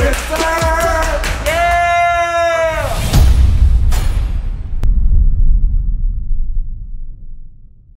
Yes, sir.